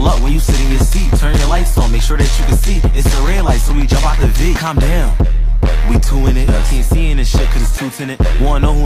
pull up when you sit in your seat. Turn your lights on, make sure that you can see. It's the red light, so we jump out the V. Calm down. We two in it. Can't see in this shit cause it's two tinted. Wanna know who